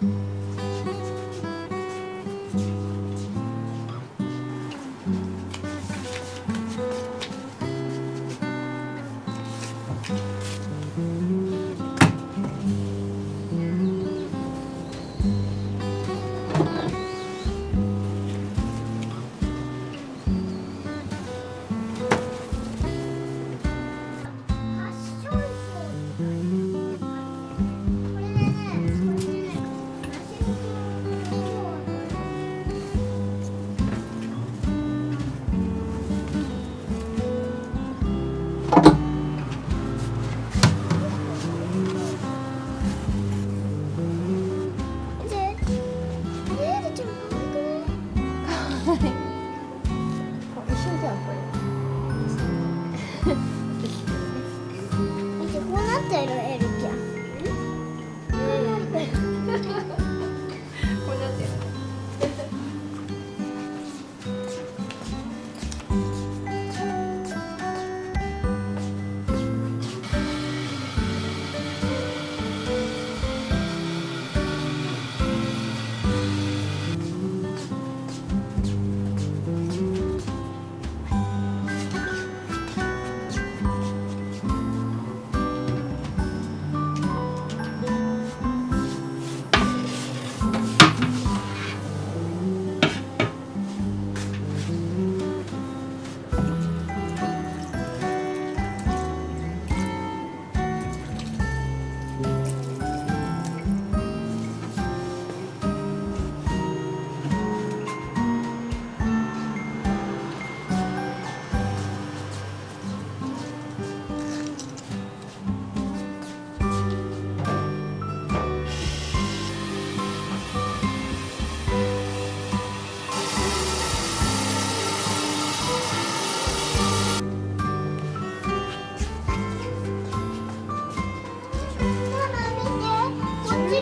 嗯。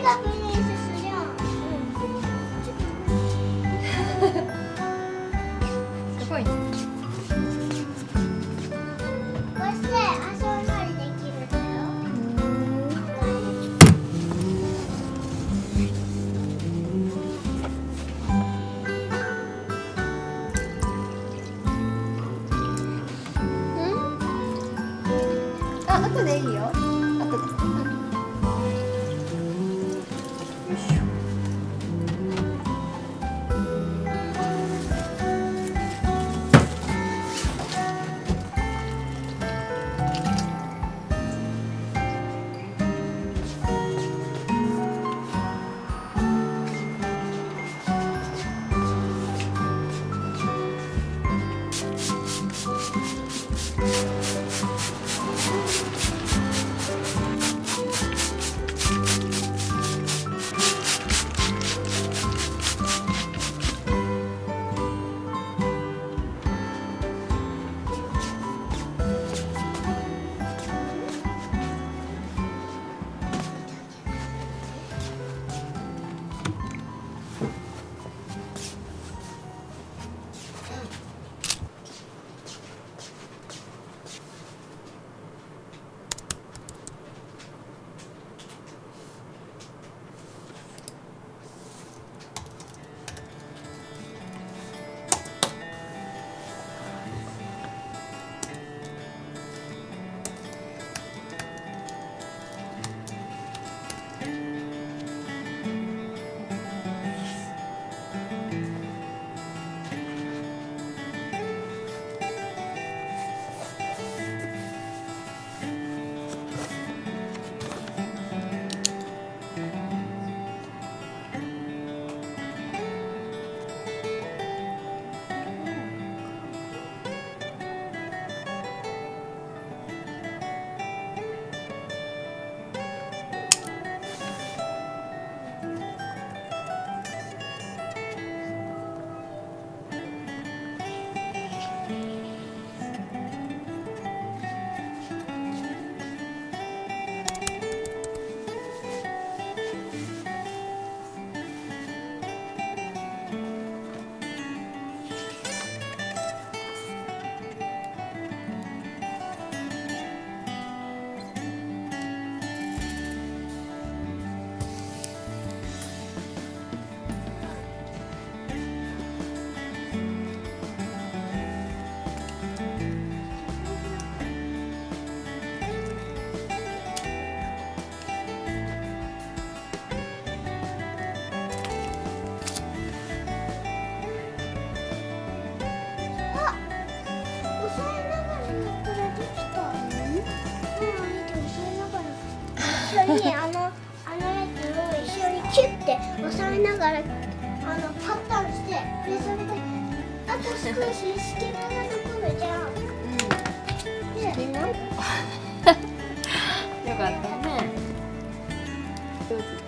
がプリンセスじゃんすごいねこうして遊ん？だりできるんだよ、にあのあのやつを一緒にキュッて押さえながらあのパタンしてでそれであと少し隙間が残るじゃん。ん、ね、よかったね。上手。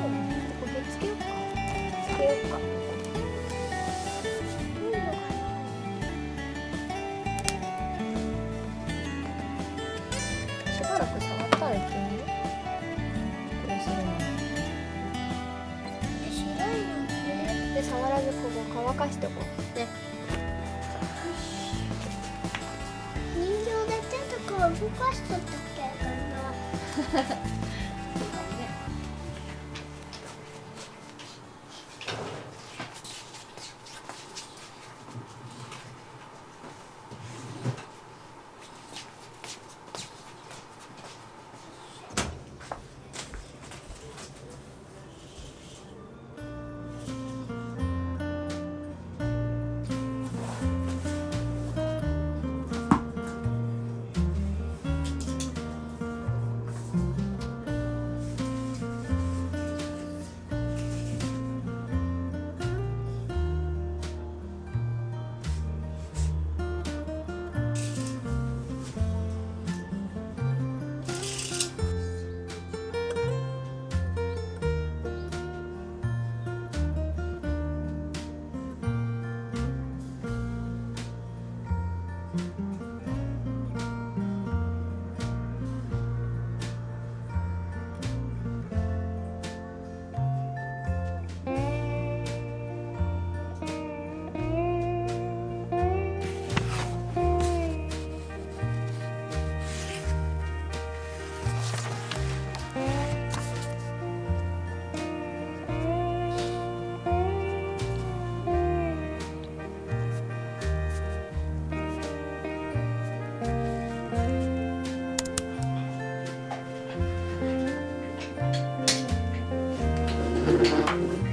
Thank. やり方見せてうん。また見せてしばらく触ったらこれする。の白いのってで触らずここ乾かしておこう。ね。人形とか動かしとったっけかな こ